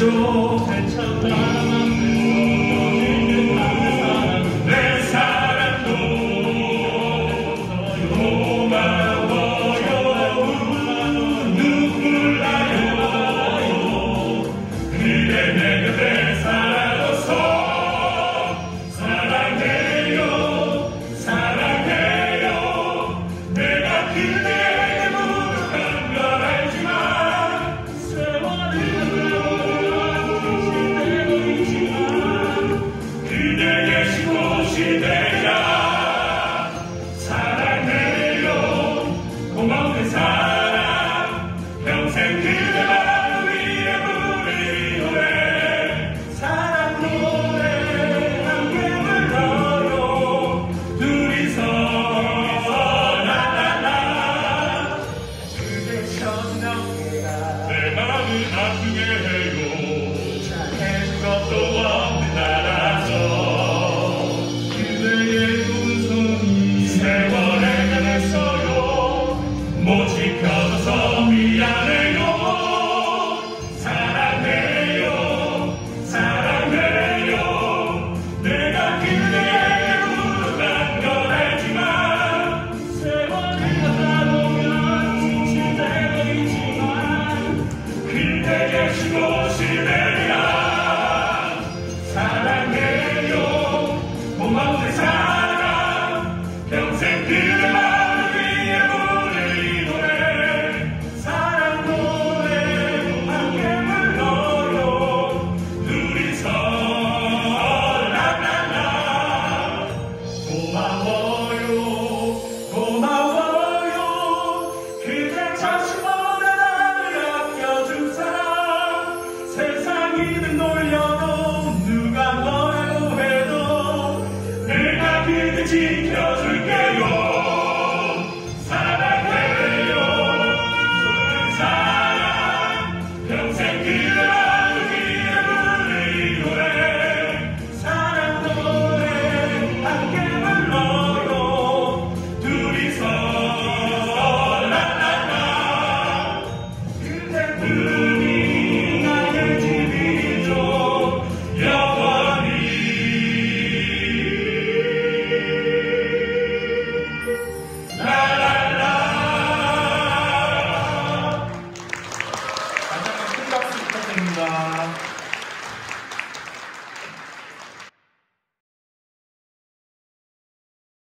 中很成败。